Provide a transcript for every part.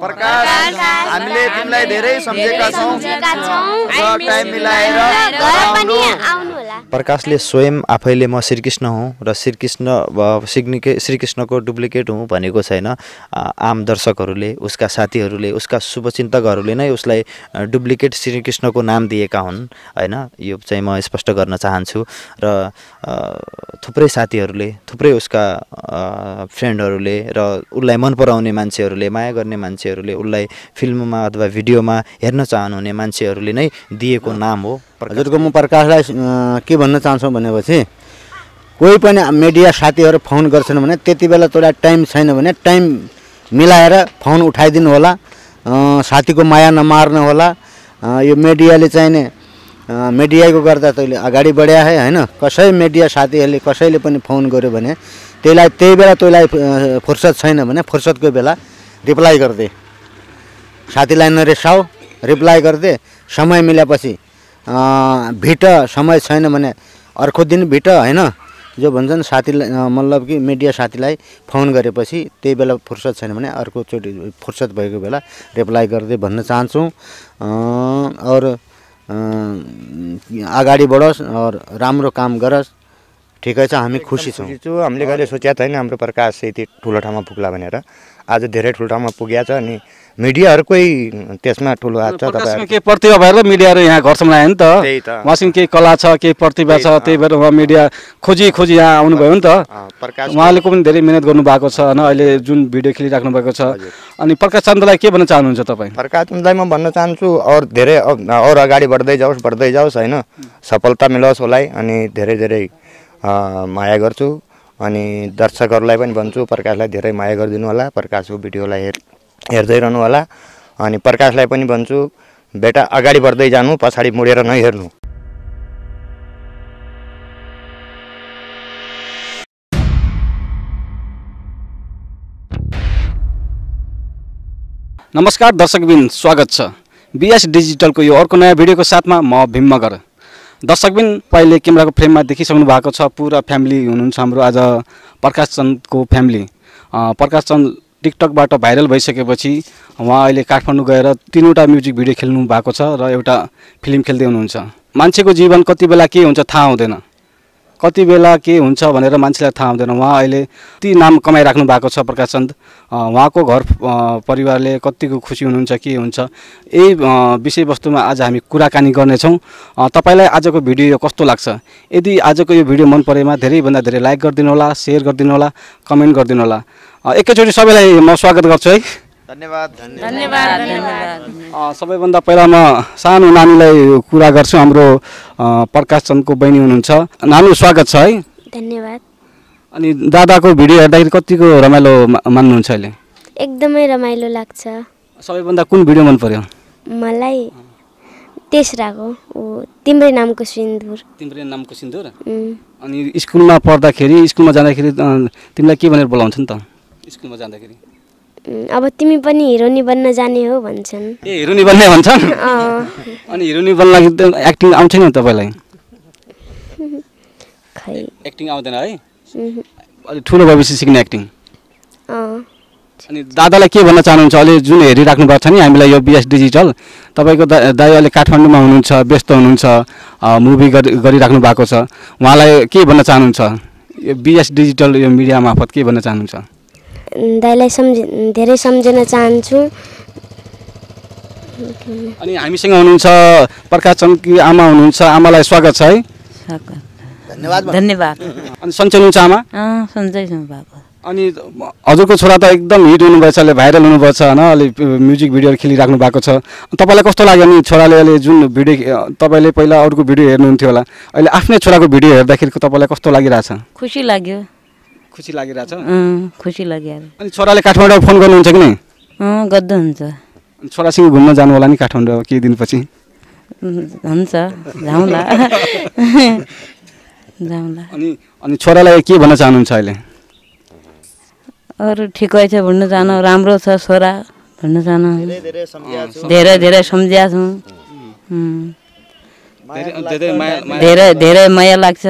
प्रकाश हामीले तिमीलाई धेरै सम्झेका छौँ। टाइम मिलाएर। आउनु। प्रकाशले स्वयं आफैले म श्रीकृष्ण हुँ र श्रीकृष्ण श्रीकृ श्रीकृष्णको डुप्लिकेट हुँ भनेको छैन। आम दर्शकहरूले उसका साथीहरूले उसका शुभचिन्तकहरूले नै उसलाई डुप्लिकेट श्रीकृष्णको नाम दिएका हुन् होइन? यो चाहिँ म स्पष्ट गर्न चाहन्छु। र थुप्रै साथीहरूले थुप्रै उसका फ्रेन्डहरूले र उसलाई मन पराउने मान्छेहरूले माया गर्ने मान्छेहरूले उसलाई फिल्ममा अथवा भिडियोमा हेर्न चाहनुहुने मान्छेहरूले नै दिएको नाम हो हजुरको म प्रकाशलाई के भन्न चाहन्छु भनेपछि कोही पनि मिडिया साथीहरू फोन गर्छन् भने त्यति बेला तँलाई टाइम छैन भने टाइम मिलाएर फोन उठाइदिनु होला साथीको माया नमार्नु होला यो मिडियाले चाहिने अँ, मिडियाको गर्दा तैँले अगाडि बढ्या है होइन? कसै मिडिया साथीहरूले कसैले पनि फोन गर्यो भने त्यसलाई त्यही बेला तँलाई फुर्सद छैन भने फुर्सदको बेला रिप्लाई गरिदे। साथीलाई नरिसाऊ रिप्लाई गरिदे समय मिलेपछि भेट समय छैन भने अर्को दिन भेट होइन? जो भन्छन् साथीलाई मतलब कि मिडिया साथीलाई फोन गरेपछि त्यही बेला फुर्सद छैन भने अर्कोचोटि फुर्सद भएको बेला रिप्लाई गरिदिए भन्न चाहन्छु। अँ, और अँ, अगाडि बढोस् और राम्रो काम गरोस्। ठिकै छ हामी खुसी छौँ। खुसी छु। हामीले कहिले सोचेको छैन हाम्रो प्रकाश यति ठुलो ठाउँमा पुग्ला भनेर। आज धेरै ठुलो ठाउँमा पुगेको छ अनि मिडियाहरूकै त्यसमा ठुलो हात छ तपाईँहरू। केही प्रतिभा भएर मिडियाहरू यहाँ घरसम्म आयो नि त। उहाँसँग केही कला छ केही प्रतिभा छ त्यही भएर उहाँ मिडिया खोजी खोजी यहाँ आउनुभयो नि त। अँ, प्रकाश उहाँले पनि धेरै मिहिनेत गर्नुभएको छ होइन? अहिले जुन भिडियो खेलिराख्नु भएको छ। अनि प्रकाश चन्दलाई के भन्न चाहनुहुन्छ तपाईँ? प्रकाशलाई म भन्न चाहन्छु और धेरै और अगाडि बढ्दै जाओस् बढ्दै जाओस् होइन? सफलता मिलोस् उसलाई अनि धेरै धेरै माया गर्छु। अनि दर्शकहरूलाई पनि भन्छु प्रकाशलाई धेरै माया गरिदिनु होला। प्रकाशको भिडियोलाई हेर हेर्दै रहनु होला। अनि प्रकाशलाई पनि भन्छु बेटा अगाडि बढ्दै जानु पछाडि मुडेर नहेर्नु। नमस्कार दर्शकबिन स्वागत छ। बिएस डिजिटलको यो अर्को नयाँ भिडियोको साथमा म भीम मगर दर्शकबिन पहिले क्यामेराको फ्रेममा देखिसक्नु भएको छ पुरा फ्यामिली हुनुहुन्छ हाम्रो आज प्रकाश चन्दको फ्यामिली। अँ, प्रकाश चन्द टिकटकबाट भाइरल भइसकेपछि उहाँ अहिले काठमाडौँ गएर तिनवटा म्युजिक भिडियो खेल्नु भएको छ र एउटा फिल्म खेल्दै हुनुहुन्छ। मान्छेको जीवन कति बेला के हुन्छ थाहा हुँदैन। कति बेला के हुन्छ भनेर मान्छेलाई थाहा हुँदैन। उहाँ अहिले कति नाम कमाइराख्नु भएको छ प्रकाश चन्द। अ, उहाँको घर परिवारले कतिको खुसी हुनुहुन्छ के हुन्छ यही विषयवस्तुमा आज हामी कुराकानी गर्नेछौँ। तपाईँलाई आजको भिडियो कस्तो लाग्छ? यदि आजको यो भिडियो मन परेमा धेरैभन्दा धेरै लाइक गरिदिनु होला सेयर गरिदिनु होला कमेन्ट गरिदिनु होला एकैचोटि सबैलाई म स्वागत गर्छु है। धन्यवाद। अ, सबैभन्दा पहिला म सानो नानीलाई कुरा गर्छु हाम्रो प्रकाश चन्दको बहिनी हुनुहुन्छ। नानु स्वागत छ है। धन्यवाद। अनि दादाको भिडियो हेर्दाखेरि कतिको रमाइलो मान्नुहुन्छ अहिले? एकदमै रमाइलो लाग्छ। सबैभन्दा कुन भिडियो मन पर्यो? मलाई तेस्राको ऊ तिम्रै नामको सिन्दुर। तिम्रो नामको सिन्दुर? अनि स्कुलमा पढ्दाखेरि स्कुलमा जाँदाखेरि तिमीलाई के भनेर बोलाउँछ नि त? स्कुलमा जाँदाखेरि? अब तिमी पनि हिरोनी बन्न जाने हो भन्छन्। ए हिरोनी बन्ने भन्छन्? अनि हिरोनी बन्न लागि त एक्टिङ आउँछ नि तपाईँलाई? खै। एक्टिङ आउँदैन है? अलिक ठुलो भएपछि सिक्ने एक्टिङ अनि दादालाई के भन्न चाहनुहुन्छ? अहिले जुन हेरिराख्नु भएको छ नि हामीलाई यो बिएस डिजिटल तपाईँको दा दाइ अहिले काठमाडौँमा हुनुहुन्छ व्यस्त हुनुहुन्छ मुभी गरि गरिराख्नु भएको छ। उहाँलाई के भन्न चाहनुहुन्छ? यो बिएस डिजिटल यो मिडिया मार्फत के भन्न चाहनुहुन्छ? दाइलाई सम्झि धेरै सम्झन चाहन्छु। अनि हामीसँग हुनुहुन्छ प्रकाश चन्दकी आमा हुनुहुन्छ आमालाई स्वागत छ है। धन्यवाद धन्यवाद। अनि सन्चै हुनुहुन्छ आमा? सन्चै छु बाबा। अनि हजुरको छोरा त एकदम हिट हुनुभएछ अहिले भाइरल हुनुभएको छ होइन? अहिले म्युजिक भिडियोहरू खेलिराख्नु भएको छ। तपाईँलाई कस्तो लाग्यो नि छोराले अहिले जुन भिडियो तपाईँले पहिला अरूको भिडियो हेर्नुहुन्थ्यो होला। अहिले आफ्नै छोराको भिडियो हेर्दाखेरि तपाईँलाई कस्तो लागिरहेछ? खुसी लाग्यो। खुसी लागिरहेछ? खुसी लाग्यो। अब। अनि छोराले काठमाडौँ फोन गर्नुहुन्छ कि नै? अँ गद्द हुन्छ छोरासँग घुम्न जानु होला नि काठमाडौँ केही दिनपछि? हुन्छ जाउँला। जाउँला। अनि अनि छोरालाई के भन्न चाहनुहुन्छ अहिले? अरू ठिकै छ भन्नु जानु राम्रो छ छोरा भन्नु जानु धेरै धेरै सम्झिया छौँ। धेरै धेरै माया लाग्छ।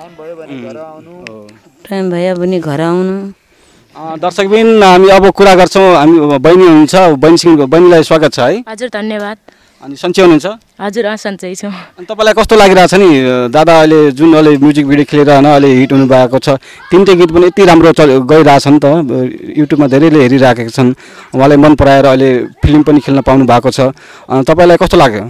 टाइम भयो भने घर आउनु। टाइम भयो भने घर आउनु। अ, दर्शकबिन हामी अब कुरा गर्छौँ हामी बहिनी हुनुहुन्छ बहिनीसँग बहिनीलाई स्वागत छ है। हजुर धन्यवाद। अनि सन्चै हुनुहुन्छ? हजुर अँ सन्चै छु। अनि तपाईँलाई कस्तो लागिरहेछ नि दादा अहिले जुन अहिले म्युजिक भिडियो खेलेर होइन अहिले हिट हुनुभएको छ तिनटै गीत पनि यति राम्रो चल गइरहेछ नि त युट्युबमा धेरैले हेरिराखेका छन्। उहाँलाई मन पराएर अहिले फिल्म पनि खेल्न पाउनु भएको छ। तपाईँलाई कस्तो लाग्यो?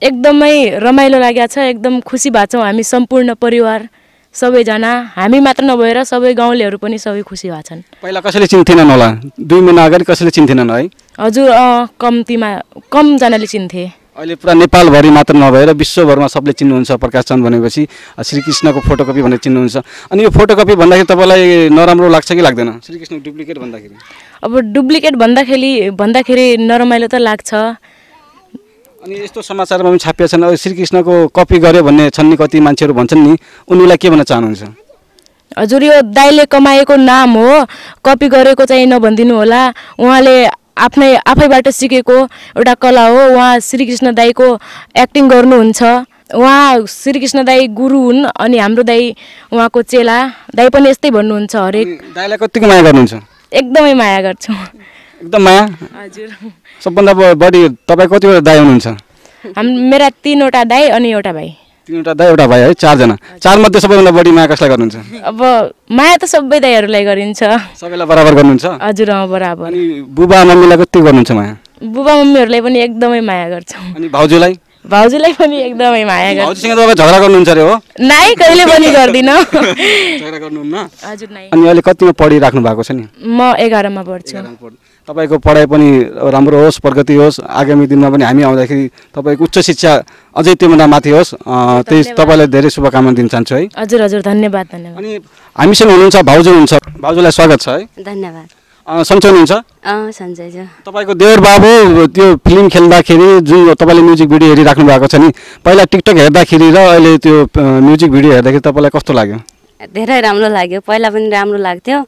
एकदमै रमाइलो लागेको छ एकदम खुसी भएको छौँ हामी सम्पूर्ण परिवार। सबैजना हामी मात्र नभएर सबै गाउँलेहरू पनि सबै खुसी भएको छन्। पहिला कसैले चिन्थेनन् होला? दुई महिना अगाडि कसैले चिन्थेनन् है? हजुर कम्तीमा कमजनाले चिन्थे। अहिले पुरा नेपालभरि मात्र नभएर विश्वभरमा सबले चिन्नुहुन्छ प्रकाश चन्द भनेपछि श्रीकृष्णको फोटोकपी भनेर चिन्नुहुन्छ। अनि यो फोटोकपी भन्दाखेरि तपाईँलाई नराम्रो लाग्छ कि लाग्दैन? श्रीकृष्ण डुप्लिकेट भन्दाखेरि। अब डुप्लिकेट भन्दाखेरि भन्दाखेरि नरमाइलो त लाग्छ। अनि यस्तो समाचारमा पनि छापिया छन्। श्रीकृष्णको कपी गर्यो भन्ने छन् नि कति मान्छेहरू भन्छन् नि उनीलाई के भन्न चाहनुहुन्छ? हजुर यो दाइले कमाएको नाम हो कपी गरेको चाहिँ नभनिदिनु होला। उहाँले आफ्नै आफैबाट सिकेको एउटा कला हो। उहाँ श्रीकृष्ण दाईको एक्टिङ गर्नुहुन्छ। उहाँ श्रीकृष्ण दाई गुरु हुन् अनि हाम्रो दाई उहाँको चेला। दाई पनि यस्तै भन्नुहुन्छ हरेक। दाइलाई कतिको माया गर्नुहुन्छ? एकदमै माया गर्छु। एकदम माया। हजुर। सबभन्दा बढी तपाईँ कतिवटा दाइ हुनुहुन्छ? हाम मेरा तिनवटा दाई अनि एउटा भाइ। तिनवटा दाइ एउटा भाइ है चारजना। चारमध्ये सबैभन्दा बढी माया कसलाई गर्नुहुन्छ? अब माया त सबै दाईहरूलाई गरिन्छ। सबैलाई बराबर गर्नुहुन्छ? हजुर अँ बराबर। अनि बुबा मम्मीलाई कति गर्नुहुन्छ माया? बुबा मम्मीहरूलाई पनि एकदमै माया गर्छौँ। अनि भाउजूलाई? भाउजूलाई पनि एकदमै माया गर्छ। भाउजूसँग तपाईँ झगडा गर्नुहुन्छ अरे हो। नाइ कहिले पनि गर्दिनँ। झगडा गर्नुहुन्न। हजुर नाइ। अनि अहिले कतिमा पढिराख्नु भएको छ नि? म एघारमा पढ्छु। तपाईँको पढाइ पनि राम्रो होस् प्रगति होस्। आगामी दिनमा पनि हामी आउँदाखेरि तपाईँको उच्च शिक्षा अझै त्योभन्दा माथि होस्। अँ, त्यही तपाईँलाई धेरै शुभकामना दिन चाहन्छु है। हजुर हजुर धन्यवाद धन्यवाद। अनि हामीसँग हुनुहुन्छ भाउजू हुनुहुन्छ। भाउजूलाई स्वागत छ है। धन्यवाद। अँ, सन्चै हुनुहुन्छ? अँ सन्चै छ। तपाईँको देवर बाबु त्यो फिल्म खेल्दाखेरि जुन तपाईँले म्युजिक भिडियो हेरिराख्नु भएको छ नि पहिला टिकटक हेर्दाखेरि र अहिले त्यो म्युजिक भिडियो हेर्दाखेरि तपाईँलाई कस्तो लाग्यो? धेरै राम्रो लाग्यो। पहिला पनि राम्रो लाग्थ्यो।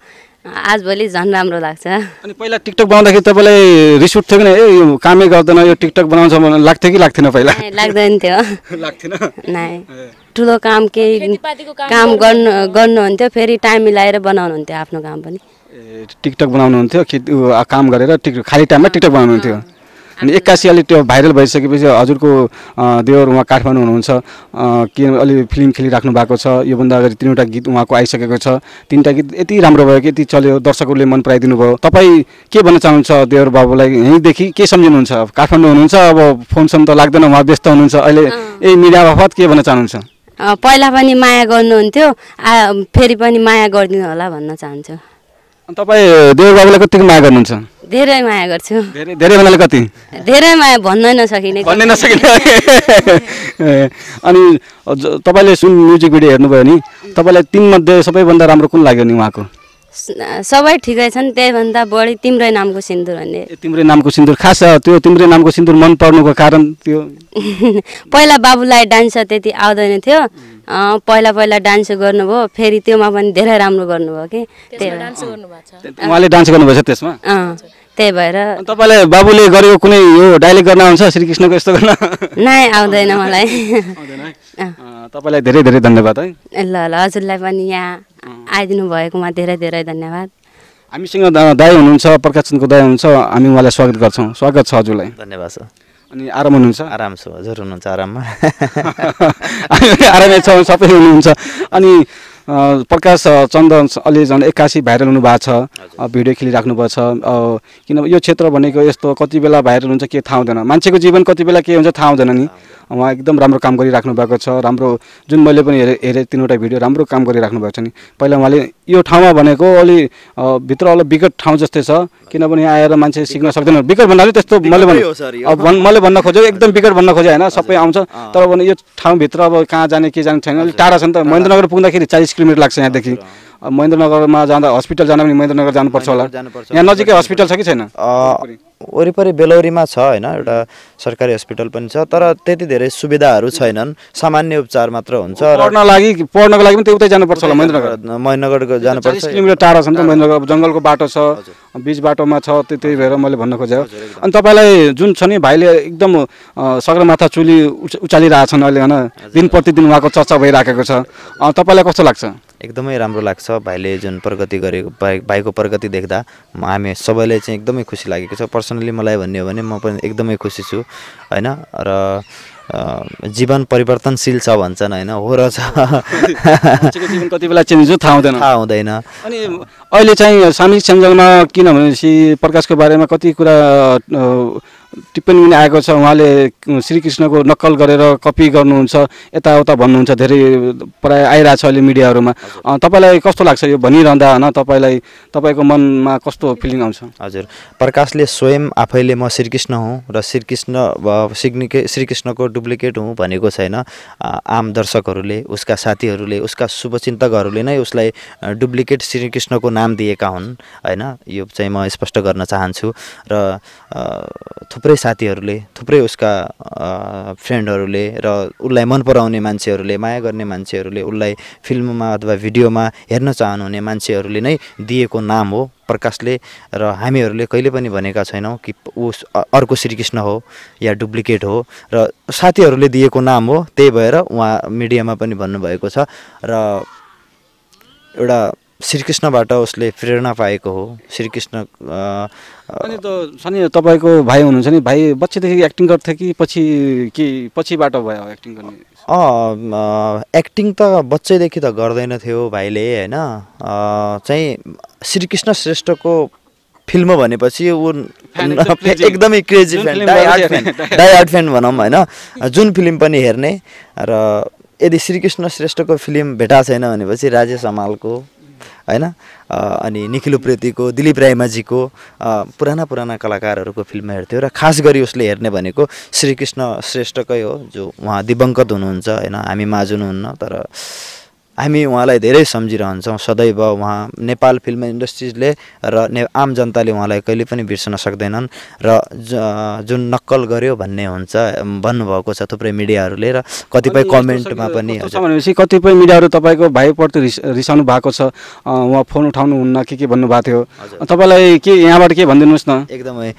आजभोलि झन् राम्रो लाग्छ। अनि पहिला टिकटक बनाउँदाखेरि तपाईँलाई रिस उठ्थ्यो कि ए यो कामै गर्दैन यो टिकटक बनाउँछ भनेर लाग्थ्यो कि लाग्थेन पहिला? लाग्दैन थियो। लाग्थेन? नाइ। ठुलो काम केही काम गर्नु गर्नुहुन्थ्यो फेरि टाइम मिलाएर बनाउनुहुन्थ्यो आफ्नो काम पनि। ए, टिकटक बनाउनुहुन्थ्यो कि काम गरेर टिक खाली टाइममा टिकटक बनाउनुहुन्थ्यो। अनि एक्कासी अलि त्यो भाइरल भइसकेपछि हजुरको देवर उहाँ काठमाडौँ हुनुहुन्छ। के अलि फिल्म खेलिराख्नु भएको छ। योभन्दा अगाडि तिनवटा गीत उहाँको आइसकेको छ। तिनवटा गीत यति राम्रो भयो कि यति चल्यो दर्शकहरूले मन पराइदिनु भयो। तपाईँ के भन्न चाहनुहुन्छ देवर बाबुलाई? यहीँदेखि के सम्झिनुहुन्छ? काठमाडौँ हुनुहुन्छ अब फोन सोन त लाग्दैन उहाँ व्यस्त हुनुहुन्छ। अहिले यही मिडिया बापत के भन्न चाहनुहुन्छ? पहिला पनि माया गर्नुहुन्थ्यो। आ फेरि पनि माया गरिदिनु होला भन्न चाहन्छु। तपाईँ देवर बाबुलाई कतिको माया गर्नुहुन्छ? धेरै माया गर्छु। धेरै धेरै भन्नाले कति? धेरै माया भन्नै नसकिने। भन्नै नसकिने। अनि तपाईँले सुन म्युजिक भिडियो हेर्नुभयो नि तपाईँलाई तिनमध्ये सबैभन्दा राम्रो कुन लाग्यो नि उहाँको? सबै ठिकै छन् त्यहीभन्दा बढी तिम्रै नामको सिन्दुर भन्ने। तिम्रै नामको सिन्दुर। खास त्यो तिम्रै नामको सिन्दुर मन पर्नुको कारण त्यो। पहिला बाबुलाई डान्स त्यति आउँदैन थियो। अँ, पहिला पहिला डान्स गर्नुभयो फेरि त्योमा पनि धेरै राम्रो गर्नुभयो कि। त्यही भएर डान्स गर्नुभएको छ। उहाँले त्यसमा? त्यही भएर तपाईँलाई बाबुले गरेको कुनै यो डाइलेक्ट गर्न आउँछ श्रीकृष्णको यस्तो गर्न? नै आउँदैन मलाई। तपाईँलाई धेरै धेरै धन्यवाद है। ल ल हजुरलाई पनि यहाँ आइदिनु भएकोमा धेरै धेरै धन्यवाद। हामीसँग दाई हुनुहुन्छ प्रकाशनको दाई हुनुहुन्छ हामी उहाँलाई स्वागत गर्छौँ। स्वागत छ हजुरलाई। धन्यवाद सर। अनि आराम हुनुहुन्छ? आराम छु हजुर हुनुहुन्छ आराममा। आरामै छौँ सबै हुनुहुन्छ। अनि प्रकाश चन्दन अलि झन् एक्कासी भाइरल हुनु भएको छ। भिडियो खेलिराख्नु भएको छ। किनभने यो क्षेत्र भनेको यस्तो कति बेला भाइरल हुन्छ के थाहा हुँदैन। मान्छेको जीवन कति बेला के हुन्छ थाहा हुँदैन नि। उहाँ एकदम राम्रो काम गरिराख्नु भएको छ। राम्रो जुन मैले पनि हेरेँ हेरेँ तिनवटा भिडियो राम्रो काम गरिराख्नु भएको छ नि। पहिला उहाँले यो ठाउँमा भनेको अलि भित्र अलि विकट ठाउँ जस्तै छ। किनभने आएर मान्छे सिक्न सक्दैन विकट भन्नाले त्यस्तो मैले विकटै भन्- हो सर यो। अब भन् मैले भन्न खोजेँ एकदम विकट भन्न खोजेँ होइन। सबै आउँछ। तर भने यो ठाउँभित्र अब कहाँ जाने के जाने छैन। अलिक टाढा छ नि त। महेन्द्रनगर पुग्दाखेरि चालिस किलोमिटर लाग्छ यहाँदेखि। महेन्द्रनगरमा जाँदा हस्पिटल जाँदा पनि महेन्द्रनगर जानुपर्छ होला। जानुपर्छ। यहाँ नजिकै हस्पिटल छ कि छैन? वरिपरि बेलौरीमा छ होइन एउटा सरकारी हस्पिटल पनि छ तर त्यति धेरै सुविधाहरू छैनन्। सामान्य उपचार मात्र हुन्छ पढ्न लागि पढ्नको लागि पनि त्यो उतै जानुपर्छ होला महेन्द्रनगर महेन्द्रनगर? जानुपर्छ किलोमिटर टाढा छ नि त महेन्द्रनगर जङ्गलको बाटो छ बिच बाटोमा छ त्यो त्यही भएर मैले भन्न खोजेँ हो। अनि तपाईँलाई जुन छ नि भाइले एकदम सगरमाथा चुली उच- उचालिरहेछन् अहिले होइन? दिन प्रतिदिन उहाँको चर्चा भइराखेको छ। तपाईँलाई कस्तो लाग्छ? एकदमै राम्रो लाग्छ भाइले जुन प्रगति गरेको भाइ भाइको प्रगति देख्दा। हामी सबैलाई चाहिँ एकदमै खुसी लागेको छ। पर्सनली मलाई भन्ने हो भने म पनि एकदमै खुसी छु होइन? र जीवन परिवर्तनशील छ भन्छन् होइन? हो र छ। जीवन कति बेला चेन्ज थाहा हुँदैन। थाहा हुँदैन। अनि अहिले चाहिँ सामाजिक सञ्जालमा किनभनेपछि प्रकाशको बारेमा कति कुरा टिप्पणी पनि आएको छ उहाँले श्रीकृष्णको नक्कल गरेर कपी गर्नुहुन्छ यताउता भन्नुहुन्छ धेरै प्राय आइरहेछ अहिले मिडियाहरूमा। तपाईँलाई कस्तो लाग्छ यो भनिरहँदा होइन तपाईँलाई तपाईँको मनमा कस्तो फिलिङ आउँछ? हजुर। प्रकाशले स्वयं आफैले म श्रीकृष्ण हुँ र श्रीकृष्ण सिग्निके श्रीकृष्णको डुप्लिकेट हुँ भनेको छैन। आम दर्शकहरूले उसका साथीहरूले उसका शुभचिन्तकहरूले नै उसलाई डुप्लिकेट श्रीकृष्णको नाम दिएका हुन् होइन? यो चाहिँ म स्पष्ट गर्न चाहन्छु। र थुप्रै साथीहरूले थुप्रै उसका फ्रेन्डहरूले र उसलाई मन पराउने मान्छेहरूले माया गर्ने मान्छेहरूले उसलाई फिल्ममा अथवा भिडियोमा हेर्न चाहनुहुने मान्छेहरूले नै दिएको नाम हो प्रकाशले र हामीहरूले कहिले पनि भनेका छैनौँ कि ऊ अर्को श्रीकृष्ण हो या डुप्लिकेट हो र साथीहरूले दिएको नाम हो त्यही भएर उहाँ मिडियामा पनि भन्नुभएको छ र एउटा श्रीकृष्णबाट उसले प्रेरणा पाएको हो। श्रीकृष्ण अनि त सनी तपाईँको भाइ हुनुहुन्छ नि? भाइ बच्चैदेखि एक्टिङ गर्थ्यो कि पछि कि पछिबाट भयो एक्टिङ गर्ने? अँ एक्टिङ त बच्चैदेखि त गर्दैन थियो भाइले होइन? चाहिँ श्रीकृष्ण श्रेष्ठको फिल्म भनेपछि ऊ एकदम क्रेजी फ्यान भएपछि फ्यान हार्ड फ्यान भनौँ होइन? जुन फिल्म पनि हेर्ने र यदि श्रीकृष्ण श्रेष्ठको फिल्म भेटा छैन भनेपछि राजेश हमालको होइन? अनि निखिल उप्रेतीको दिलीप राईमाझीको अ, पुराना पुराना कलाकारहरूको फिल्म हेर्थ्यो र खास गरी उसले हेर्ने भनेको श्रीकृष्ण श्रेष्ठकै हो जो उहाँ दिवङ्गत हुनुहुन्छ होइन? हामी माझ हुनुहुन्न तर हामी उहाँलाई धेरै सम्झिरहन्छौँ। सदैव उहाँ नेपाल फिल्म इन्डस्ट्रिजले र ने आम जनताले उहाँलाई कहिले पनि बिर्सन सक्दैनन् र जुन नक्कल गर्यो भन्ने हुन्छ भन्नुभएको छ थुप्रै मिडियाहरूले र कतिपय कमेन्टमा पनि भनेपछि कतिपय मिडियाहरू तपाईँको भाइप्रति रिस रिसाउनु भएको छ। उहाँ फोन उठाउनुहुन्न के के भन्नुभएको थियो। तपाईँलाई के यहाँबाट के भनिदिनुहोस् न? एकदमै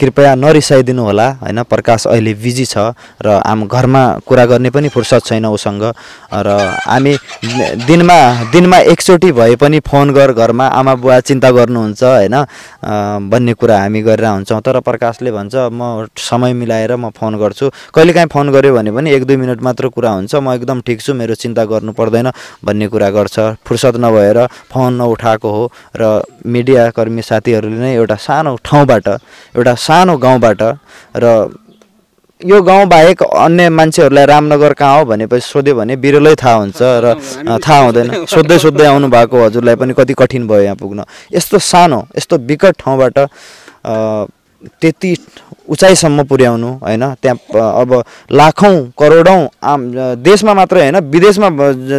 कृपया नरिसाइदिनु होला होइन? प्रकाश अहिले बिजी छ र आम घरमा कुरा गर्ने पनि फुर्सद छैन उसँग। र हामी दिनमा दिनमा एकचोटि भए पनि फोन गर घरमा आमा बुवा चिन्ता गर्नुहुन्छ होइन? भन्ने कुरा हामी गरेर हुन्छौँ। तर प्रकाशले भन्छ म समय मिलाएर म फोन गर्छु। कहिलेकाहीँ फोन गऱ्यो भने पनि एक दुई मिनट मात्र कुरा हुन्छ। म एकदम ठिक छु मेरो चिन्ता गर्नु पर्दैन भन्ने कुरा गर्छ। फुर्सद नभएर फोन नउठाएको हो र मिडियाकर्मी साथीहरूले नै एउटा सानो ठाउँबाट एउटा सानो गाउँबाट र यो गाउँ बाहेक अन्य मान्छेहरूलाई रामनगर कहाँ हो भनेपछि सोध्यो भने बिरलै थाहा हुन्छ र थाहा हुँदैन। सोध्दै सोध्दै आउनु भएको हजुरलाई पनि कति कठिन भयो यहाँ पुग्न। यस्तो सानो यस्तो विकट ठाउँबाट त्यति उचाइसम्म पुर्याउनु होइन? त्यहाँ अब लाखौँ करोडौँ आम देशमा मात्रै होइन विदेशमा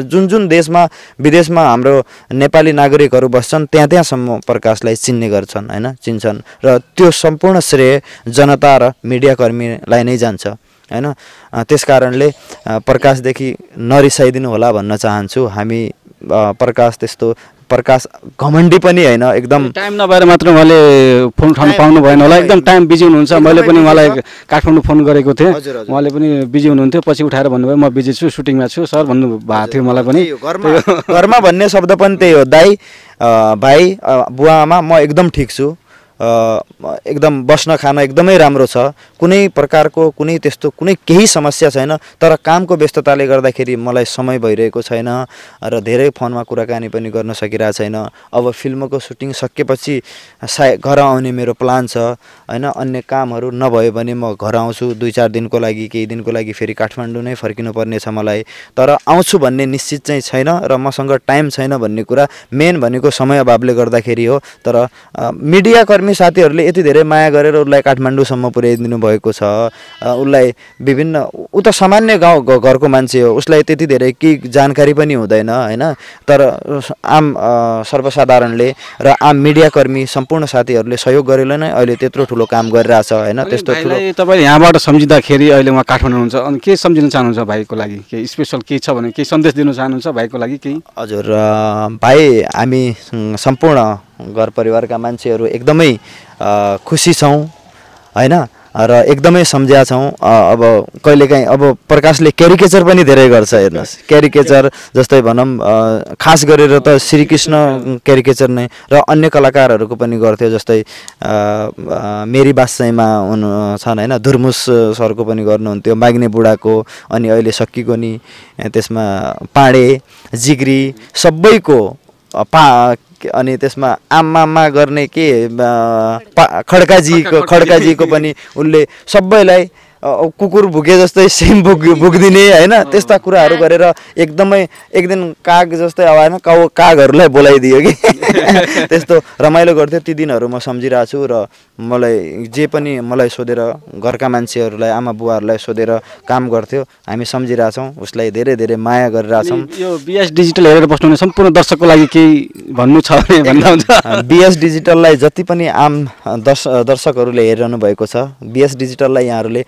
जुन जुन देशमा विदेशमा हाम्रो नेपाली नागरिकहरू बस्छन् त्यहाँ त्यहाँसम्म प्रकाशलाई चिन्ने गर्छन् होइन? चिन्छन्। र त्यो सम्पूर्ण श्रेय जनता र मिडियाकर्मीलाई नै जान्छ होइन? त्यस कारणले प्रकाशदेखि नरिसाइदिनु होला भन्न चाहन्छु। हामी प्रकाश त्यस्तो प्रकाश घमण्डी पनि होइन एकदम टाइम नभएर मात्र उहाँले फोन उठाउनु पाउनु भएन होला। एकदम टाइम बिजी हुनुहुन्छ। मैले पनि उहाँलाई काठमाडौँ फोन गरेको थिएँ। उहाँले पनि बिजी हुनुहुन्थ्यो। पछि उठाएर भन्नुभयो म बिजी छु सुटिङमा छु। सर भन्नुभएको थियो मलाई पनि। घरमा भन्ने शब्द पनि त्यही हो। दाई भाइ बुवा आमा म एकदम ठिक छु। एकदम बस्न खान एकदमै राम्रो छ। कुनै प्रकारको कुनै त्यस्तो कुनै केही समस्या छैन तर कामको व्यस्तताले गर्दाखेरि मलाई समय भइरहेको छैन र धेरै फोनमा कुराकानी पनि गर्न सकिरहेको छैन। अब फिल्मको सुटिङ सकेपछि साय घर आउने मेरो प्लान छ होइन? अन्य कामहरू नभयो भने म घर आउँछु दुई चार दिनको लागि केही दिनको लागि फेरि काठमाडौँ नै फर्किनु पर्नेछ मलाई। तर आउँछु भन्ने निश्चित चाहिँ छैन र मसँग टाइम छैन भन्ने कुरा मेन भनेको समय अभावले गर्दाखेरि हो। तर अ, मिडियाकर्मी साथीहरूले यति धेरै माया गरेर उसलाई काठमाडौँसम्म पुर्याइदिनु भएको छ। उसलाई विभिन्न ऊ त सामान्य गाउँ घरको मान्छे हो उसलाई त्यति धेरै केही जानकारी पनि हुँदैन होइन? तर आम सर्वसाधारणले र आम मिडियाकर्मी सम्पूर्ण साथीहरूले सहयोग गरेर नै अहिले त्यत्रो ठुलो काम गरिरहेछ होइन? त्यस्तो ठुलो तपाईँले यहाँबाट सम्झिँदाखेरि अहिले उहाँ काठमाडौँ हुनुहुन्छ। अनि के सम्झिन चाहनुहुन्छ भाइको लागि? केही स्पेसल केही छ भने केही सन्देश दिनु चाहनुहुन्छ भाइको लागि केही? हजुर भाइ हामी सम्पूर्ण घर परिवारका मान्छेहरू एकदमै खुसी छौँ होइन? र एकदमै सम्झ्या छौँ। अब कहिलेकाहीँ अब प्रकाशले क्यारिकेचर पनि धेरै गर्छ हेर्नुहोस्। क्यारिकेचर जस्तै भनौँ खास गरेर त श्रीकृष्ण क्यारिकेचर नै र अन्य कलाकारहरूको पनि गर्थ्यो जस्तै मेरी बासैमा हुनु छन् होइन? धुर्मुस सरको पनि गर्नुहुन्थ्यो माग्ने बुढाको अनि अहिले सकिएको नि त्यसमा पाँडे जिग्री सबैको पा अनि त्यसमा आमामा गर्ने के खड्काजीको खड्काजीको पनि उनले सबैलाई कुकुर भुके जस्तै सेम भुक भुकिदिने होइन? त्यस्ता कुराहरू गरेर एकदमै एक दिन काग जस्तै अब होइन काउ कागहरूलाई बोलाइदियो कि? त्यस्तो रमाइलो गर्थ्यो। ती दिनहरू म सम्झिरहेको छु र मलाई जे पनि मलाई सोधेर घरका मान्छेहरूलाई आमा बुवाहरूलाई सोधेर काम गर्थ्यो। हामी सम्झिरहेछौँ उसलाई धेरै धेरै माया गरिरहेछौँ यो बिएस डिजिटल हेरेर बस्नुहुने सम्पूर्ण दर्शकको लागि केही भन्नु छ भने भन्दा हुन्छ? बिएस डिजिटललाई जति पनि आम दर्श दर्शकहरूले हेरिरहनु भएको छ बिएस डिजिटललाई यहाँहरूले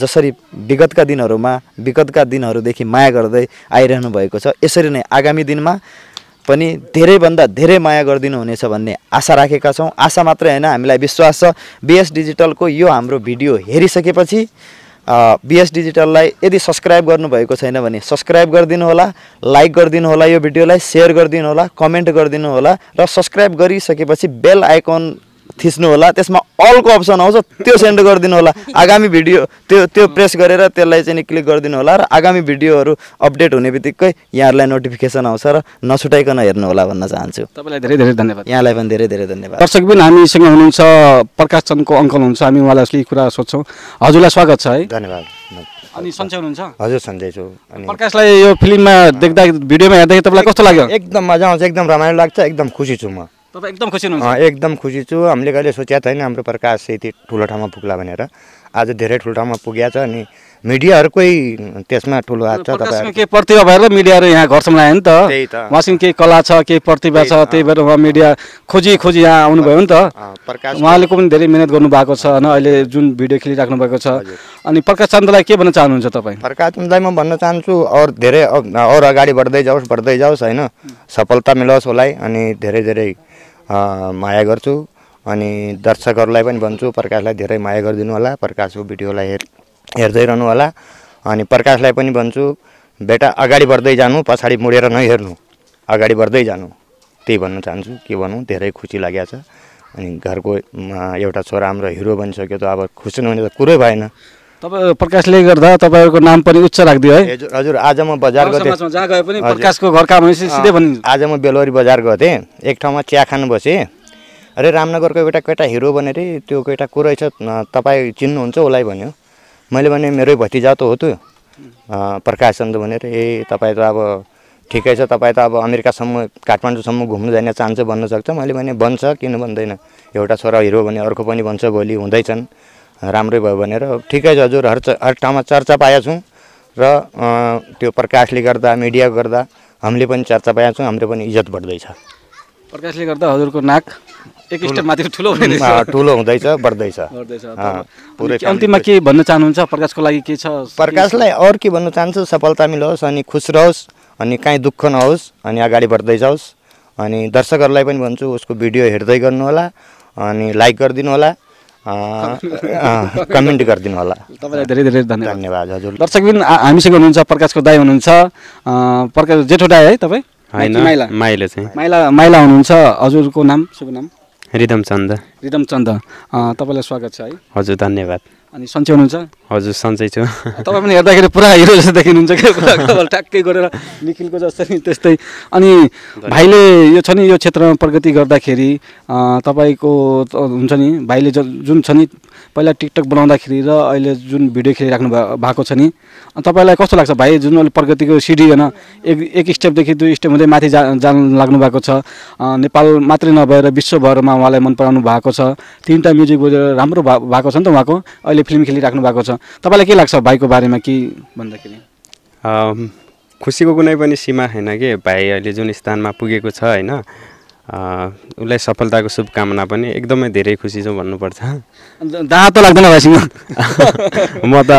जसरी विगतका दिनहरूमा विगतका दिनहरूदेखि माया गर्दै आइरहनु भएको छ यसरी नै आगामी दिनमा पनि धेरैभन्दा धेरै माया गरिदिनु हुनेछ भन्ने आशा राखेका छौँ। आशा मात्रै होइन हामीलाई विश्वास छ। बिएस डिजिटलको यो हाम्रो भिडियो हेरिसकेपछि बिएस डिजिटललाई यदि सब्सक्राइब गर्नुभएको छैन भने सब्सक्राइब गरिदिनु होला लाइक गरिदिनु होला यो भिडियोलाई सेयर गरिदिनु होला कमेन्ट गरिदिनु होला र सब्सक्राइब गरिसकेपछि बेल आइकन थिच्नु होला त्यसमा अलको अप्सन आउँछ त्यो सेन्ड गरिदिनु होला आगामी भिडियो त्यो त्यो प्रेस गरेर त्यसलाई चाहिँ नि क्लिक गरिदिनु होला र आगामी भिडियोहरू अपडेट हुने बित्तिकै यहाँहरूलाई नोटिफिकेसन आउँछ र नछुटाइकन हेर्नु होला भन्न चाहन्छु। तपाईँलाई धेरै धेरै धन्यवाद। यहाँलाई पनि धेरै धेरै धन्यवाद। दर्शक पनि हामीसँग हुनुहुन्छ प्रकाश चन्दको अङ्कल हुनुहुन्छ हामी उहाँलाई केही कुरा सोध्छौँ। हजुरलाई स्वागत छ है। धन्यवाद। अनि सन्चै हुनुहुन्छ? हजुर सन्चै छु। अनि प्रकाशलाई यो फिल्ममा देख्दा भिडियोमा हेर्दाखेरि तपाईँलाई कस्तो लाग्यो? एकदम मजा आउँछ एकदम रमाइलो लाग्छ एकदम खुसी छु म। तपाईँ एकदम खुसी हुनुहुन्छ? एकदम खुसी छु। हामीले कहिले सोचेको छैन हाम्रो प्रकाश यति ठुलो ठाउँमा पुग्ला भनेर। आज धेरै ठुलो ठाउँमा पुगेको छ अनि मिडियाहरूकै त्यसमा ठुलो हात छ तपाईँहरू केही प्रतिभा भएर मिडियाहरू यहाँ घरसम्म आयो नि त। त्यही त। उहाँसँग केही कला छ केही प्रतिभा छ त्यही भएर उहाँ मिडिया खोजी खोजी यहाँ आउनुभयो नि त। प्रकाश उहाँले पनि धेरै मिहिनेत गर्नुभएको छ होइन? अहिले जुन भिडियो खेलिराख्नु भएको छ। अनि प्रकाश चन्दलाई के भन्न चाहनुहुन्छ तपाईँ? प्रकाशलाई म भन्न चाहन्छु और धेरै और अगाडि बढ्दै जाओस् बढ्दै जाओस् होइन? सफलता मिलोस् उसलाई अनि धेरै धेरै माया गर्छु। अनि दर्शकहरूलाई पनि भन्छु प्रकाशलाई धेरै माया गरिदिनु होला। प्रकाशको भिडियोलाई हेर हेर्दै रहनु होला। अनि प्रकाशलाई पनि भन्छु बेटा अगाडि बढ्दै जानु पछाडि मुडेर नहेर्नु। अगाडि बढ्दै जानु। त्यही भन्न चाहन्छु के भनौँ धेरै खुसी लागेको छ। अनि घरको एउटा छोरा हाम्रो हिरो बनिसक्यो त अब खुसी नहुने त कुरै भएन। तपाईँ प्रकाशले गर्दा तपाईँहरूको नाम पनि उच्च राखिदियो है। हजुर आज म बजार गएको। प्रकाशको घर काम सिधै भनिन्छ आज म बेलोरी बजार गएको थिएँ। एक ठाउँमा चिया खानु बसेँ। अरे रामनगरको एउटा केटा हिरो बने रे त्यो केटा को रहेछ तपाईँ चिन्नुहुन्छ उसलाई भन्यो। मैले भने मेरै भतिजा त हो त्यो। अँ, प्रकाश चन्द भनेर ए तपाईँ त अब ठिकै छ तपाईँ त अब अमेरिकासम्म काठमाडौँसम्म घुम्नु जाने चान्स बन्न सक्छ। मैले भने बन्छ किन भन्दैन एउटा छोरा हिरो भने अर्को पनि बन्छ भोलि हुँदैछन्। राम्रै भयो भनेर ठिकै छ हजुर हर हर ठाउँमा चर्चा पाएका छौँ। र त्यो प्रकाशले गर्दा मिडिया गर्दा हामीले पनि चर्चा पाएका छौँ हाम्रो पनि इज्जत बढ्दैछ। प्रकाशले गर्दा हजुरको नाक एक स्टेप माथि ठुलो ठुलो हुँदैछ बढ्दैछ। पुरै अन्तिममा के भन्न चाहनुहुन्छ? प्रकाशको लागि के छ? प्रकाशलाई अरू के भन्नु चाहन्छु? सफलता मिलोस् अनि खुस रहोस् अनि काहीँ दुःख नहोस् अनि अगाडि बढ्दै जाओस्। अनि दर्शकहरूलाई पनि भन्छु उसको भिडियो हेर्दै गर्नु होला अनि लाइक गरिदिनु होला कमेन्ट गरिदिनु होला तपाईँलाई धेरै धेरै धन्यवाद। धन्यवाद हजुर। दर्शक बिन हामीसँग हुनुहुन्छ प्रकाशको दाई हुनुहुन्छ। प्रकाश जेठो दाई है तपाईँ? माइला। माइला चाहिँ। माइला माइला हुनुहुन्छ। हजुरको नाम शुभ नाम? रिदम चन्द। रिदम चन्द। तपाईँलाई स्वागत छ है। हजुर धन्यवाद। अनि सन्चै हुनुहुन्छ? हजुर सन्चै छु। तपाईँ पनि हेर्दाखेरि पुरा हिरो जस्तो देखिनुहुन्छ क्या पुरा ट्याक्कै गरेर निखिलको जस्तै नि त्यस्तै। अनि भाइले यो छ नि यो क्षेत्रमा प्रगति गर्दाखेरि तपाईँको हुन्छ नि भाइले ज जुन छ नि पहिला टिकटक बनाउँदाखेरि र अहिले जुन भिडियो खेलिराख्नु भए- भएको छ नि अनि तपाईँलाई कस्तो लाग्छ? भाइ जुन अहिले प्रगतिको सिडी होइन एक एक स्टेपदेखि दुई स्टेप हुँदै माथि जा जान लाग्नु भएको छ नेपाल मात्रै नभएर विश्वभरमा उहाँलाई मन पराउनु भएको छ तिनवटा म्युजिक भिडियो राम्रो भा- भएको छ नि त उहाँको अहिले फिल्म खेलिराख्नु भएको छ। तपाईँलाई के लाग्छ भाइको बारेमा के भन्दाखेरि? खुसीको कुनै पनि सीमा छैन कि भाइ अहिले जुन स्थानमा पुगेको छ होइन उसलाई सफलताको शुभकामना पनि एकदमै धेरै खुसी छु भन्नुपर्छ। दाहा त लाग्दैन भाइसँग। म त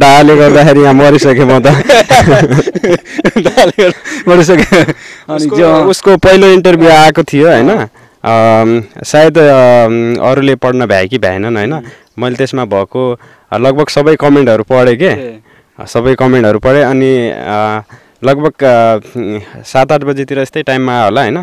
डाहाले गर्दाखेरि यहाँ मरिसकेँ म त। अनि उसको पहिलो इन्टरभ्यू आएको थियो होइन सायद अरूले पढ्न भ्याए कि भ्याएनन् होइन? मैले त्यसमा भएको लगभग सबै कमेन्टहरू पढेँ के? सबै कमेन्टहरू पढेँ अनि लगभग सात आठ बजीतिर यस्तै टाइममा होला होइन?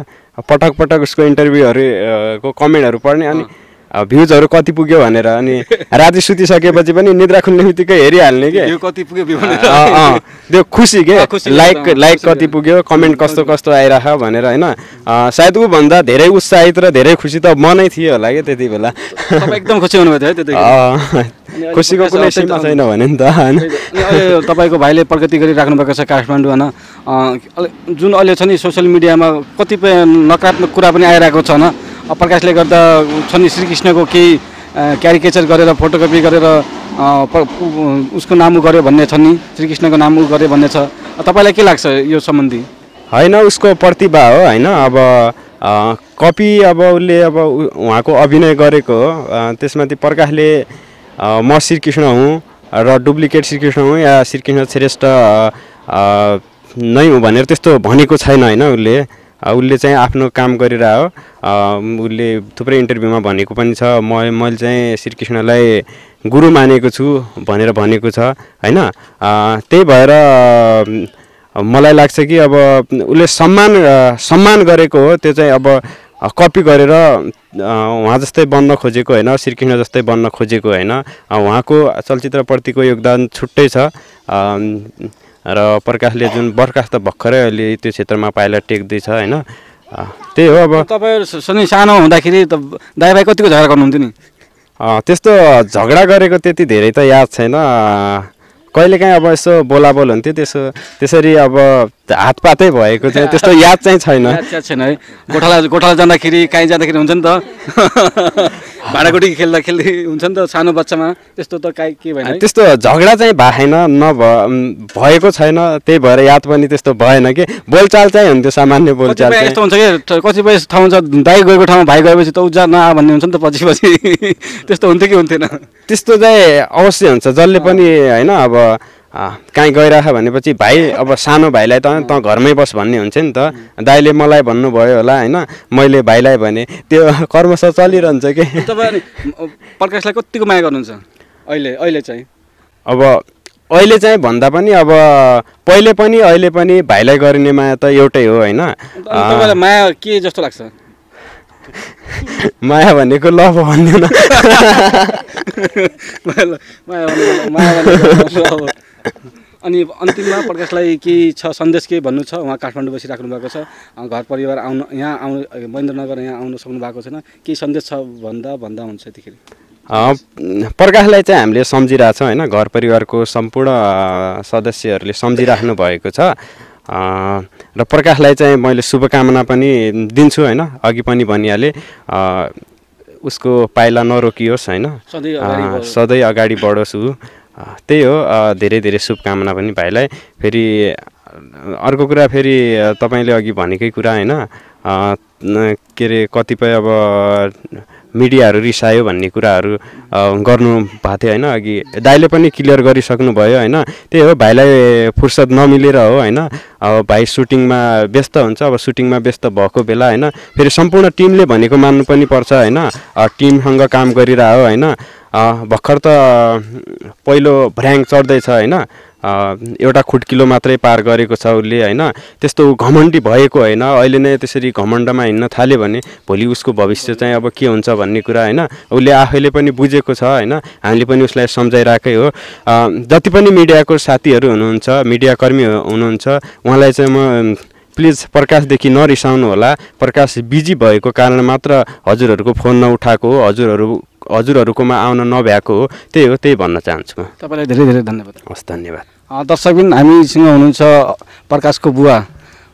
पटक पटक उसको इन्टरभ्यूहरू अ, को कमेन्टहरू पढ्ने अनि भ्युजहरू कति पुग्यो भनेर अनि राति सुतिसकेपछि पनि निद्रा खुल्ने बित्तिकै हेरिहाल्ने के? कति पुग्यो त्यो खुसी के? लाइक लाइक कति पुग्यो कमेन्ट कस्तो कस्तो आइरह भनेर होइन? सायद ऊभन्दा धेरै उत्साहित र धेरै खुसी त म नै थिएँ होला कि त्यति बेला? एकदम खुसी हुनुभएको थियो है खुसीको कुनै सीमा छैन भने नि त होइन? तपाईँको भाइले प्रगति गरिराख्नु भएको छ काठमाडौँ होइन? जुन अहिले छ नि सोसियल मिडियामा कतिपय नकारात्मक कुरा पनि आइरहेको छ होइन? प्रकाशले गर्दा छ नि श्रीकृष्णको केही क्यारिकेचर गरेर फोटोकपी गरेर उसको नाम उ भन्ने छ नि? श्रीकृष्णको नाम उ भन्ने छ। तपाईँलाई के लाग्छ यो सम्बन्धी? होइन उसको प्रतिभा हो होइन। अब कपी अब उसले अब उहाँको अभिनय गरेको हो। त्यसमाथि प्रकाशले म श्रीकृष्ण हुँ र डुप्लिकेट श्रीकृष्ण हुँ या श्रीकृष्ण श्रेष्ठ नै हुँ भनेर त्यस्तो भनेको छैन होइन उसले। उसले चाहिँ आफ्नो काम गरिरह्यो अ, उसले थुप्रै इन्टरभ्यूमा भनेको पनि छ। म मैले चाहिँ श्रीकृष्णलाई गुरु मानेको छु भनेर भनेको छ होइन? त्यही भएर मलाई लाग्छ कि अब उसले सम्मान सम्मान गरेको हो। त्यो चाहिँ अब कपी गरेर उहाँ जस्तै बन्न खोजेको होइन? श्रीकृष्ण जस्तै बन्न खोजेको होइन? उहाँको चलचित्रप्रतिको योगदान छुट्टै छ। र प्रकाशले जुन बर्खास्त भर्खरै अहिले त्यो क्षेत्रमा पाइला टेक्दैछ होइन? त्यही हो अब। तपाईँ सधैँ सानो हुँदाखेरि त दाइ भाइ कतिको झगडा गर्नुहुन्थ्यो नि? त्यस्तो झगडा गरेको त्यति धेरै त याद छैन। कहिलेकाहीँ अब यसो बोलाबोल हुन्थ्यो त्यसो त्यसरी अब हातपातै भएको चाहिँ त्यस्तो याद चाहिँ छैन। याद छैन है। गोठाला गोठाला जाँदाखेरि काहीँ जाँदाखेरि हुन्छ नि त। भाँडाकुटी खेल्दा खेल्दै हुन्छ नि त सानो बच्चामा। त्यस्तो त काहीँ के भएन? त्यस्तो झगडा चाहिँ भएन नभ भएको छैन। त्यही भएर याद पनि त्यस्तो भएन कि। बोलचाल चाहिँ हुन्थ्यो सामान्य बोलचाल यस्तो हुन्छ कि कतिपय ठाउँ छ दाइ गएको ठाउँमा भाइ गएपछि त उजा नआ भन्ने हुन्छ नि त पछि पछि। त्यस्तो हुन्थ्यो कि हुन्थेन। त्यस्तो चाहिँ अवश्य हुन्छ। जसले पनि होइन अब काहीँ गइरह भनेपछि भाइ अब सानो भाइलाई त त घरमै बस भन्ने हुन्छ नि त। दाइले मलाई भन्नुभयो होला होइन? मैले भाइलाई भने त्यो कर्मश चलिरहन्छ कि? तपाईँ प्रकाशलाई कतिको माया गर्नुहुन्छ? अहिले अहिले चाहिँ? अब अहिले चाहिँ भन्दा पनि अब पहिले पनि अहिले पनि भाइलाई गरिने माया त एउटै हो होइन? माया के जस्तो लाग्छ? माया भनेको लभ भन्नु अनि अन्तिममा प्रकाशलाई के छ सन्देश के भन्नु छ उहाँ काठमाडौँ बसिराख्नु भएको छ। घर परिवार आउनु यहाँ आउनु महेन्द्रनगर यहाँ आउनु सक्नु भएको छैन। के सन्देश छ भन्दा भन्दा हुन्छ यतिखेर प्रकाशलाई चाहिँ हामीले सम्झिरहेछौँ होइन? घर परिवारको सम्पूर्ण सदस्यहरूले सम्झिराख्नु भएको छ। र प्रकाशलाई चाहिँ मैले शुभकामना पनि दिन्छु होइन? अघि पनि भनिहालेँ उसको पाइला नरोकियोस् होइन? सधैँ अगाडि बढोस्। सधैँ अगाडि बढोस् ऊ। त्यही हो। धेरै धेरै शुभकामना पनि भाइलाई। फेरि अर्को कुरा फेरि तपाईँले अघि भनेकै कुरा होइन के अरे कतिपय अब मिडियाहरू रिसायो भन्ने कुराहरू गर्नु भएको थियो होइन अघि। दाइले पनि क्लियर गरिसक्नु भयो होइन। त्यही हो भाइलाई फुर्सद नमिलेर हो होइन। अब भाइ सुटिङमा व्यस्त हुन्छ अब सुटिङमा व्यस्त भएको बेला होइन। फेरि सम्पूर्ण टिमले भनेको मान्नु पनि पर्छ होइन। टिमसँग काम गरिरह्यो होइन। भर्खर त पहिलो भ्र्याङ चढ्दैछ होइन? एउटा खुट्किलो मात्रै पार गरेको छ उसले होइन? त्यस्तो घमण्डी भएको होइन? अहिले नै त्यसरी घमण्डमा हिँड्न थाल्यो भने भोलि उसको भविष्य चाहिँ अब के हुन्छ भन्ने कुरा होइन? उसले आफैले पनि बुझेको छ होइन? हामीले पनि उसलाई सम्झाइरहेकै हो। जति पनि मिडियाको साथीहरू हुनुहुन्छ मिडियाकर्मी हुनुहुन्छ उहाँलाई चाहिँ म प्लिज प्रकाशदेखि नरिसाउनु होला प्रकाश बिजी भएको कारण मात्र हजुरहरूको फोन नउठाएको हो। हजुरहरू हजुरहरूकोमा आउन नभ्याएको हो त्यही हो त्यही भन्न चाहन्छु म। तपाईँलाई धेरै धेरै धन्यवाद। हस् धन्यवाद। दर्शकबिन हामीसँग हुनुहुन्छ प्रकाशको बुवा।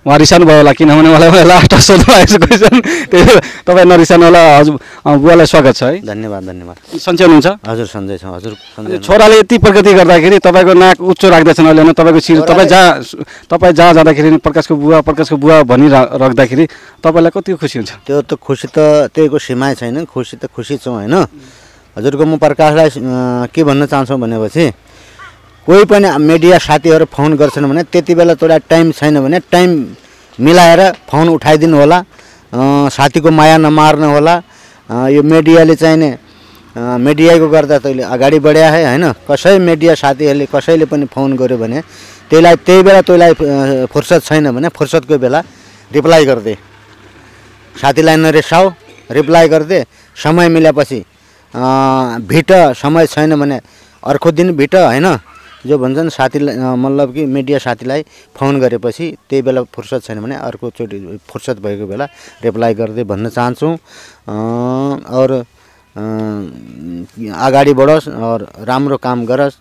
उहाँ रिसानु भयो होला किनभने मलाई मलाई लास्ट सोध्नु भएको छ क्वेसन त्यही भएर तपाईँ नरिसानु होला। हजुर बुवालाई स्वागत छ है। धन्यवाद धन्यवाद। सन्चै हुनुहुन्छ? हजुर सन्चै छौँ। हजुर छोराले यति प्रगति गर्दाखेरि तपाईँको नाक उच्च राख्दैछन् अहिले तपाईँको शिर तपाईँ जहाँ तपाईँ जहाँ जाँदाखेरि प्रकाशको बुवा प्रकाशको बुवा भनी राख्दाखेरि तपाईँलाई कति खुसी हुन्छ? त्यो त खुसी त त्यहीको सीमै छैन। खुसी त खुसी छौँ होइन? हजुरको म प्रकाशलाई के भन्न चाहन्छौँ भनेपछि कोही पनि मिडिया साथीहरू फोन गर्छन् भने त्यति बेला तँलाई टाइम छैन भने टाइम मिलाएर फोन उठाइदिनु होला। साथीको माया नमार्नु होला। यो मिडियाले चाहिने अँ, मिडियाको गर्दा तैँले अगाडि बढाए है होइन? कसै मिडिया साथीहरूले कसैले पनि फोन गर्यो भने त्यसलाई त्यही बेला तँलाई फुर्सद छैन भने फुर्सदको बेला रिप्लाई गरिदे। साथीलाई नरिसाऊ रिप्लाई गरिदे। समय मिलेपछि भेट समय छैन भने अर्को दिन भेट होइन? जो भन्छन् साथीलाई मतलब कि मिडिया साथीलाई फोन गरेपछि त्यही बेला फुर्सद छैन भने अर्कोचोटि फुर्सद भएको बेला रिप्लाई गरिदिए भन्न चाहन्छु। और अगाडि बढोस् और राम्रो काम गरोस्।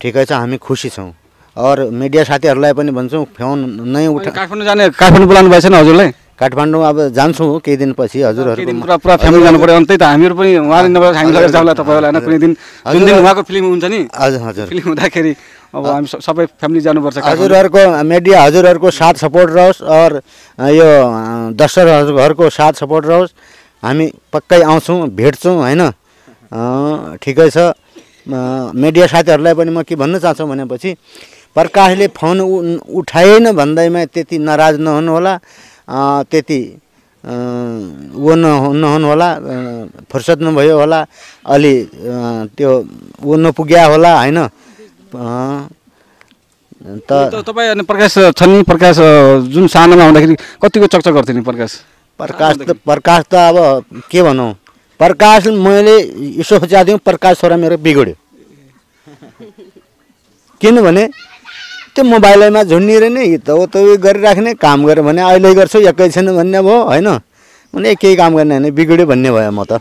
ठिकै छ हामी खुसी छौँ। और मिडिया साथीहरूलाई पनि भन्छौँ फोन नै उठा काठमाडौँ जाने काठमाडौँ बोलाउनु भएछ हजुरलाई? काठमाडौँ अब जान्छौँ केही दिनपछि दिन पुरा पुरा फ्यामिली जानु पऱ्यो त्यही त हामीहरू पनि उहाँले नभए हामी लगेर जाउँला तपाईँहरूलाई होइन? कुनै दिन जुन दिन उहाँको फिल्म हुन्छ नि हजुर हजुर। फिल्म हुँदाखेरि अब हामी सबै फ्यामिली जानुपर्छ। हजुरहरूको मिडिया हजुरहरूको साथ सपोर्ट रहोस् और अ, यो दर्शकहरूको साथ सपोर्ट रहोस्। हामी पक्कै आउँछौँ भेट्छौँ होइन? ठिकै छ। मिडिया साथीहरूलाई पनि म के भन्न चाहन्छु भनेपछि प्रकाशले फोन उ- उठाएन भन्दैमा त्यति नाराज नहुनु होला अ, त्यति ऊ नहु नहुनु होला फुर्सद नभयो होला अलि त्यो ऊ नपुग्या होला होइन त त- तपाईँ अनि प्रकाश छन् नि प्रकाश जुन सानोमा हुँदाखेरि कतिको चकचक गर्थ्यो नि प्रकाश प्रकाश त प्रकाश त अब के भनौँ प्रकाश मैले यसो सोचिदिउँ प्रकाश छोरा मेरो बिग्यो किनभने त्यो मोबाइलमा झुन्डिएर नै यताउता गरिराख्ने काम गऱ्यो भने अहिले गर्छु एकैछिन भन्ने भयो होइन? भने केही काम गर्ने होइन बिग्यो भन्ने भयो म त।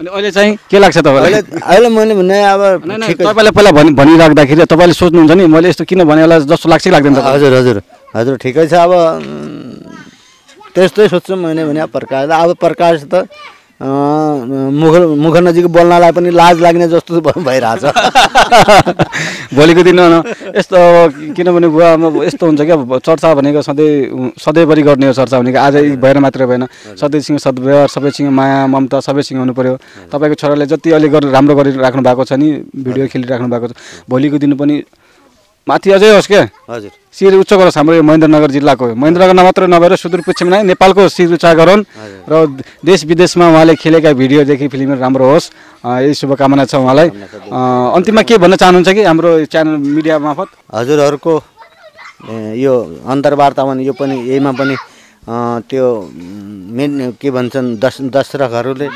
अनि अहिले चाहिँ के लाग्छ तपाईँलाई? अहिले मैले भने अब तपाईँलाई पहिला भनि भनिराख्दाखेरि तपाईँले सोच्नुहुन्छ नि मैले यस्तो किन भने होला जस्तो लाग्छ कि लाग्दैन? हजुर हजुर हजुर ठिकै छ। अब त्यस्तै सोध्छु मैले भने प्रकाश अब प्रकाश त मुख मुख नजिक बोल्नलाई पनि लाज लाग्ने जस्तो भइरहेछ। भोलिको दिनमा न यस्तो किनभने बुवा अब यस्तो हुन्छ क्या चर्चा भनेको सधैँ सधैँभरि गर्ने हो चर्चा भनेको आज भएर मात्रै भएन। सधैँसँग सद्व्यवहार सबैसँग माया ममता सबैसँग हुनु पऱ्यो तपाईँको छोराले जति अहिले गरी राम्रो गरिराख्नु भएको छ नि भिडियो खेलिराख्नु भएको छ भोलिको दिन पनि माथि अझै होस् क्या हजुर। शिर उच्च गरोस् हाम्रो यो महेन्द्रनगर जिल्लाको। महेन्द्रनगर मात्र नभएर सुदूरपश्चिममा नै नेपालको शिर उच्च गरून् र देश विदेशमा उहाँले खेलेका भिडियोदेखि फिल्महरू राम्रो होस्। यही शुभकामना छ उहाँलाई। अन्तिममा के भन्न चाहनुहुन्छ कि हाम्रो च्यानल मिडिया मार्फत? हजुरहरूको यो अन्तर्वार्तामा यो पनि यहीमा पनि त्यो मेन के भन्छन् दस दर्शकहरूले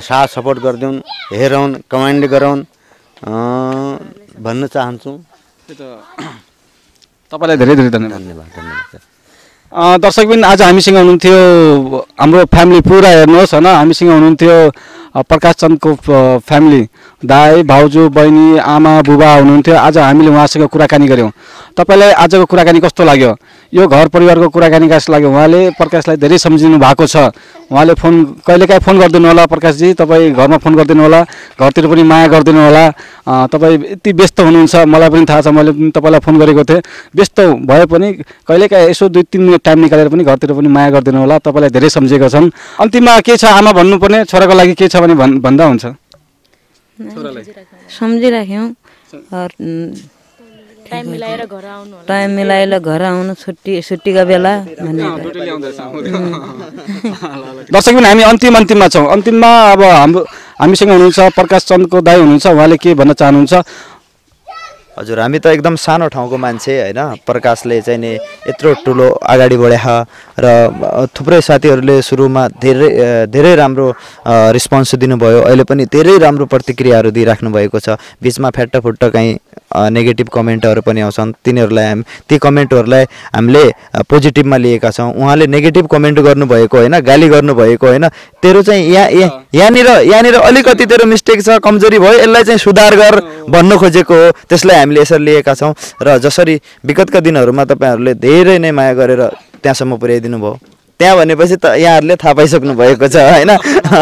साथ सपोर्ट गरिदिउन् हेरौन् कमेन्ट गराउन्। भन्न चाहन्छु। तपाईँलाई धेरै धेरै धन्यवाद। धन्यवाद धन्यवाद दर्शकबिन आज हामीसँग हुनुहुन्थ्यो हाम्रो फ्यामिली पुरा हेर्नुहोस् होइन? हामीसँग हुनुहुन्थ्यो प्रकाश चन्दको फ्यामिली। दाई भाउजू बहिनी आमा बुबा हुनुहुन्थ्यो। आज हामीले उहाँसँग कुराकानी गऱ्यौँ। तपाईँलाई आजको कुराकानी कस्तो लाग्यो? यो घर परिवारको कुराकानी कस्तो लाग्यो उहाँले प्रकाशलाई धेरै सम्झिनु भएको छ। उहाँले फोन कहिलेकाहीँ फोन गरिदिनु होला प्रकाशजी तपाईँ घरमा फोन गरिदिनु होला घरतिर पनि माया गरिदिनु होला। तपाईँ यति व्यस्त हुनुहुन्छ मलाई पनि थाहा छ मैले पनि तपाईँलाई फोन गरेको थिएँ। व्यस्त भए पनि कहिलेकाहीँ यसो दुई तिन मिनट टाइम निकालेर पनि घरतिर पनि माया गरिदिनु होला तपाईँलाई धेरै सम्झेका छन्। अन्तिममा के छ आमा भन्नुपर्ने छोराको लागि के छ भने भन् भन्दा हुन्छ। सम्झिराख्यौँ। टाइम मिलाएर घर आउनु होला। टाइम मिलाएर घर आउनु छुट्टी छुट्टीका बेला दर्शक पनि हामी अन्तिम अन्तिममा छौँ। अन्तिममा अब हाम्रो हामीसँग हुनुहुन्छ प्रकाश चन्दको दाई हुनुहुन्छ उहाँले के भन्न चाहनुहुन्छ? हजुर हामी त एकदम सानो ठाउँको मान्छे होइन? प्रकाशले चाहिँ नि यत्रो ठुलो अगाडि बढाए र थुप्रै साथीहरूले सुरुमा धेरै धेरै राम्रो रिस्पोन्स दिनुभयो। अहिले पनि धेरै राम्रो प्रतिक्रियाहरू दिइराख्नु भएको छ। बिचमा फ्याट्टफुट्ट काहीँ नेगेटिभ कमेन्टहरू पनि आउँछन्। तिनीहरूलाई हामी ती कमेन्टहरूलाई हामीले पोजिटिभमा लिएका छौँ। उहाँले नेगेटिभ कमेन्ट गर्नुभएको होइन? गाली गर्नुभएको होइन? तेरो चाहिँ यहाँ यहाँ- यहाँनिर यहाँनिर अलिकति तेरो मिस्टेक छ कमजोरी भयो। यसलाई चाहिँ सुधार गर भन्नु खोजेको हो। त्यसलाई हामीले यसरी लिएका छौँ र जसरी विगतका दिनहरूमा तपाईँहरूले धेरै नै माया गरेर त्यहाँसम्म पुर्याइदिनु भयो। त्यहाँ भनेपछि त यहाँहरूले थाहा पाइसक्नु भएको छ होइन?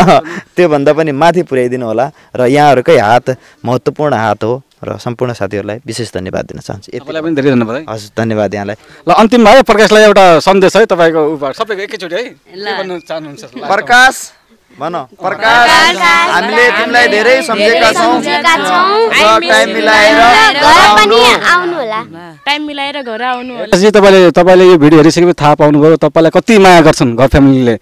त्योभन्दा पनि माथि पुर्याइदिनु होला र यहाँहरूकै हात महत्त्वपूर्ण हात हो र सम्पूर्ण साथीहरूलाई विशेष धन्यवाद दिन चाहन्छु। यति तपाईँलाई पनि धेरै धन्यवाद है। हजुर धन्यवाद यहाँलाई। ल अन्तिममा है प्रकाशलाई एउटा सन्देश है तपाईँको सबैको एकैचोटि है। के भन्नु चाहनुहुन्छ? प्रकाश भन। प्रकाश। हामीले तिमीलाई धेरै सम्झेका छौँ। छौँ। टाइम मिलाएर घर पनि आउनु। आउनु होला टाइम मिलाएर घर आउनु। होला जी तपाईँले तपाईँले यो भिडियो हेरिसकेपछि थाहा पाउनुभयो तपाईँलाई कति माया गर्छन् घर फ्यामिलीले।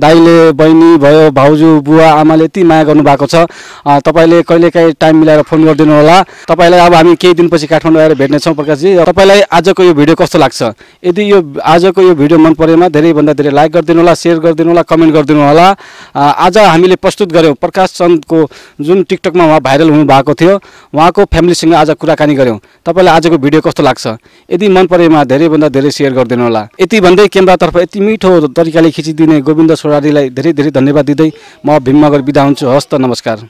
दाइले बहिनी भयो भाउजू बुवा आमाले यति माया गर्नुभएको छ। अँ, तपाईँले कहिलेकाहीँ टाइम मिलाएर फोन गरिदिनु होला। तपाईँलाई अब हामी केही दिनपछि काठमाडौँ आएर भेट्नेछौँ प्रकाशजी। तपाईँलाई आजको यो भिडियो कस्तो लाग्छ? यदि यो आजको यो भिडियो मन परेमा धेरैभन्दा धेरै लाइक गरिदिनु होला सेयर गरिदिनु होला कमेन्ट गरिदिनु होला। आज हामीले प्रस्तुत गऱ्यौँ प्रकाश चन्दको जुन टिकटकमा उहाँ भाइरल हुनुभएको थियो उहाँको फ्यामिलीसँग आज कुराकानी गऱ्यौँ तपाईँलाई आजको भिडियो कस्तो लाग्छ? यदि मन परेमा धेरैभन्दा धेरै सेयर गरिदिनु होला। यति भन्दै क्यामेरातर्फ यति मिठो तरिकाले खिचिदिने गोविन्द सोरारीलाई धेरै धेरै धन्यवाद दिँदै म भीम मगर बिदा हुन्छु। हस्त नमस्कार।